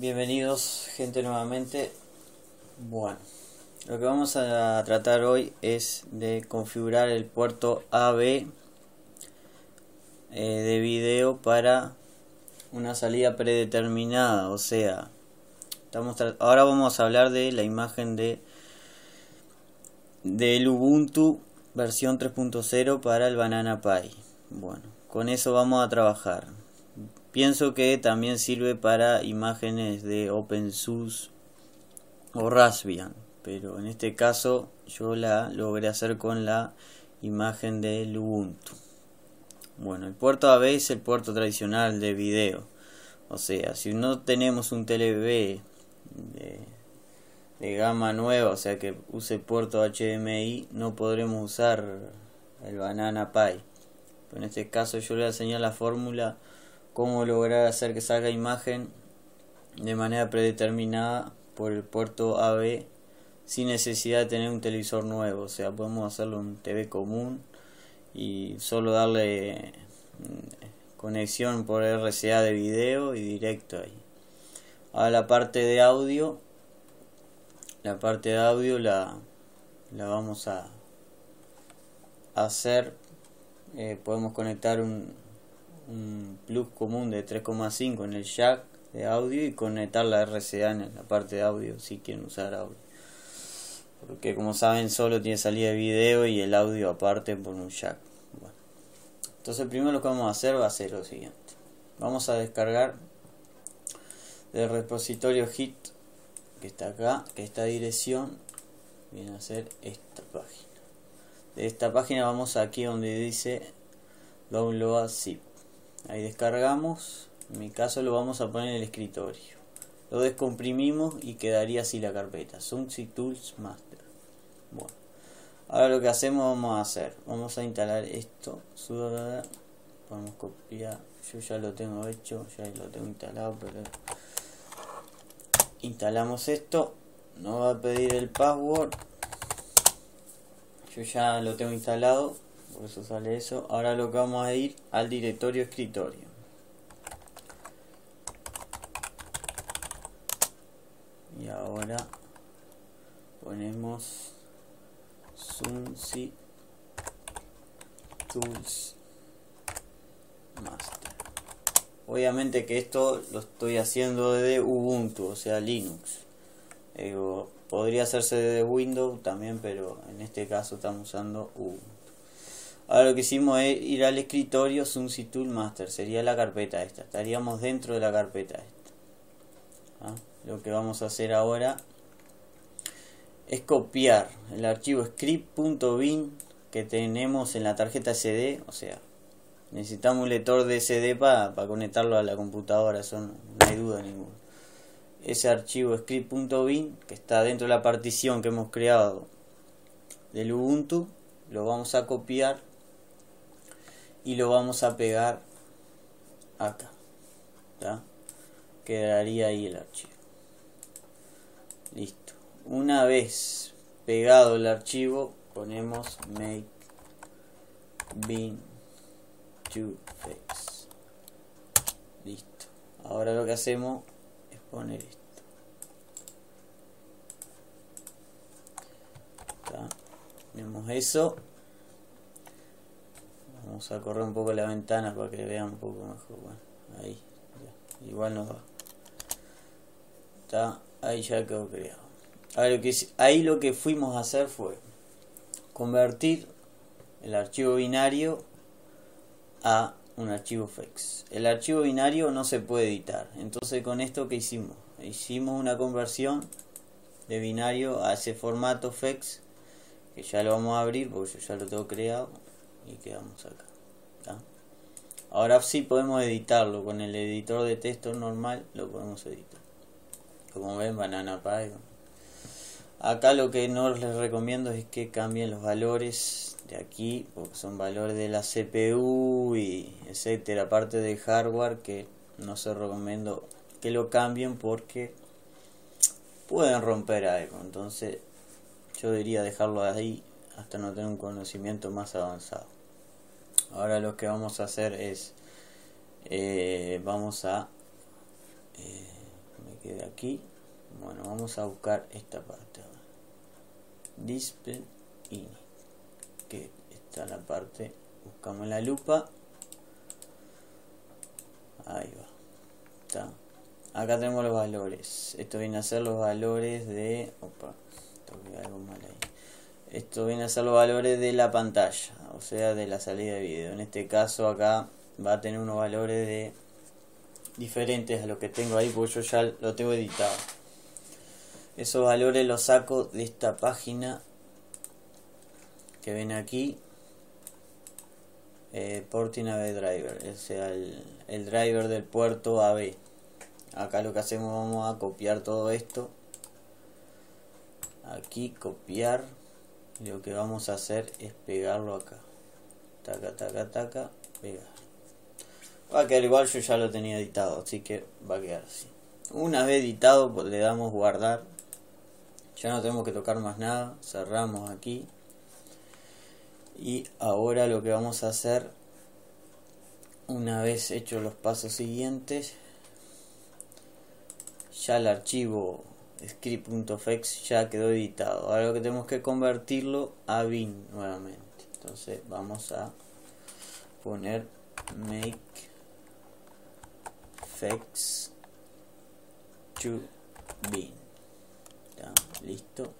Bienvenidos gente nuevamente. Bueno, lo que vamos a tratar hoy es de configurar el puerto AB eh, de video para una salida predeterminada, o sea, estamos ahora vamos a hablar de la imagen de del Ubuntu versión 3.0 para el Banana Pi. Bueno, con eso vamos a trabajar. Pienso que también sirve para imágenes de OpenSUSE o Raspbian, pero en este caso yo la logré hacer con la imagen del Ubuntu. Bueno, el puerto AB es el puerto tradicional de video. O sea, si no tenemos un TV de, de gama nueva, o sea que use puerto HDMI, no podremos usar el Banana Pi. en este caso yo le voy a enseñar la fórmula cómo lograr hacer que salga imagen de manera predeterminada por el puerto AB sin necesidad de tener un televisor nuevo. O sea, podemos hacerlo en TV común y solo darle mm, conexión por RCA de video y directo ahí. A la parte de audio, la parte de audio la, la vamos a hacer. Eh, podemos conectar un, un plug común de 3,5 en el jack de audio y conectar la RCA en la parte de audio si quieren usar audio. Porque como saben solo tiene salida de video y el audio aparte por un jack. Entonces primero lo que vamos a hacer va a ser lo siguiente. Vamos a descargar del repositorio hit que está acá, que esta dirección viene a ser esta página. De esta página vamos aquí donde dice download zip. Ahí descargamos. En mi caso lo vamos a poner en el escritorio. Lo descomprimimos y quedaría así la carpeta. Sunsi Tools Master. Bueno. Ahora lo que hacemos vamos a hacer. Vamos a instalar esto. A copiar. Yo ya lo tengo hecho. Ya lo tengo instalado. Pero instalamos esto. Nos va a pedir el password. Yo ya lo tengo instalado por eso sale eso. Ahora lo que vamos a ir al directorio escritorio. Y ahora ponemos Sunsi Tools Master. Obviamente que esto lo estoy haciendo desde Ubuntu, o sea Linux. podría hacerse desde Windows también, pero en este caso estamos usando Ubuntu. Ahora lo que hicimos es ir al escritorio Sunsi Tool Master, sería la carpeta esta, estaríamos dentro de la carpeta esta. ¿Ah? Lo que vamos a hacer ahora es copiar el archivo script.bin que tenemos en la tarjeta SD, o sea, necesitamos un lector de SD para conectarlo a la computadora, eso no, hay duda ninguna. Ese archivo script.bin que está dentro de la partición que hemos creado del Ubuntu, lo vamos a copiar y lo vamos a pegar acá quedaría ahí el archivo. Listo. Una vez pegado el archivo ponemos make bin to face. Listo. Ahora lo que hacemos es poner esto. Tenemos eso Vamos a correr un poco la ventana para que vean un poco mejor. Ahí, igual no va. Está, ahí ya quedó creado. Ahí lo, que, ahí lo que fuimos a hacer fue convertir el archivo binario a un archivo FEX. El archivo binario no se puede editar. Entonces con esto que hicimos? Hicimos una conversión de binario a ese formato FEX que ya lo vamos a abrir porque yo ya lo tengo creado y quedamos acá ahora sí podemos editarlo. Con el editor de texto normal lo podemos editar. Como ven banana pie. Acá lo que no les recomiendo es que cambien los valores de aquí porque son valores de la CPU y etcétera. Aparte de hardware que no se recomiendo que lo cambien porque pueden romper algo. Entonces yo diría dejarlo ahí hasta no tener un conocimiento más avanzado ahora lo que vamos a hacer es eh, vamos a eh, me que quede aquí. Bueno vamos a buscar esta parte display in que está la parte buscamos la lupa. Ahí va está. Acá tenemos los valores. Esto viene a ser los valores de opa algo mal ahí esto viene a ser los valores de la pantalla o sea de la salida de video. En este caso acá va a tener unos valores diferentes a lo que tengo ahí porque yo ya lo tengo editado. Esos valores los saco de esta página que ven aquí. Eh, Porting AB Driver o sea el, el driver del puerto AB acá lo que hacemos vamos a copiar todo esto. Aquí copiar lo que vamos a hacer es pegarlo acá. Taca taca taca pegar va a quedar igual yo ya lo tenía editado así que va a quedar así. Una vez editado pues, le damos guardar. Ya no tenemos que tocar más nada cerramos aquí. Y ahora lo que vamos a hacer una vez hecho los pasos siguientes ya el archivo script.fex ya quedó editado. Ahora lo que tenemos que convertirlo a bin nuevamente. Entonces vamos a poner make fex to bin. Listo.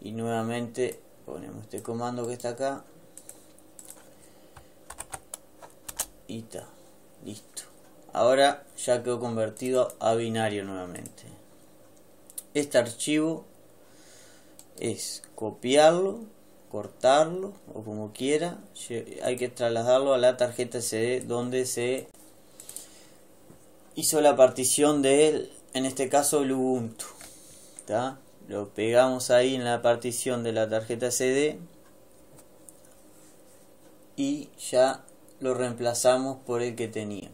Y nuevamente ponemos este comando que está acá. Y está listo. Ahora ya quedó convertido a binario nuevamente este archivo es copiarlo cortarlo o como quiera hay que trasladarlo a la tarjeta CD donde se hizo la partición de él en este caso el Ubuntu lo pegamos ahí en la partición de la tarjeta CD y ya lo reemplazamos por el que teníamos.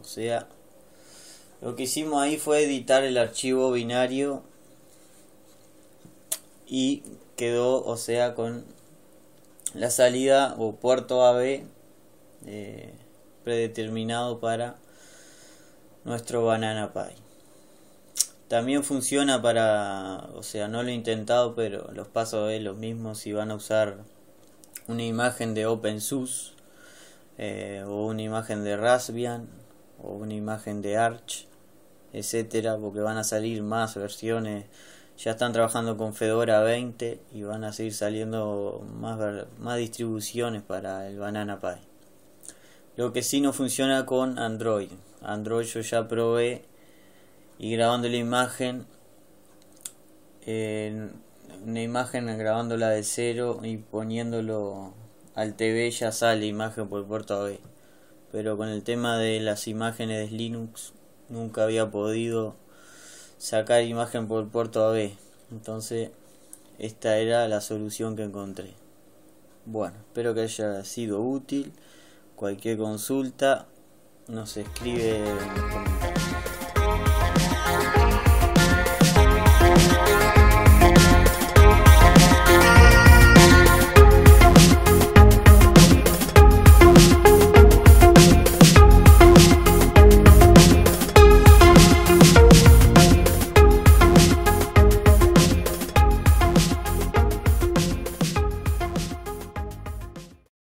O sea lo que hicimos ahí fue editar el archivo binario y quedó o sea con la salida o puerto AB eh, predeterminado para nuestro banana pie. También funciona para, o sea, no lo he intentado, pero los pasos es los mismos si van a usar una imagen de OpenSUSE eh, o una imagen de Raspbian o una imagen de Arch, etcétera, porque van a salir más versiones. Ya están trabajando con Fedora 20 y van a seguir saliendo más, más distribuciones para el Banana Pie. Lo que sí no funciona con Android. Android yo ya probé y grabando la imagen una imagen grabándola de cero y poniéndolo al TV ya sale imagen por puerto AB pero con el tema de las imágenes de Linux nunca había podido sacar imagen por puerto AB entonces esta era la solución que encontré. Bueno espero que haya sido útil. Cualquier consulta nos escribe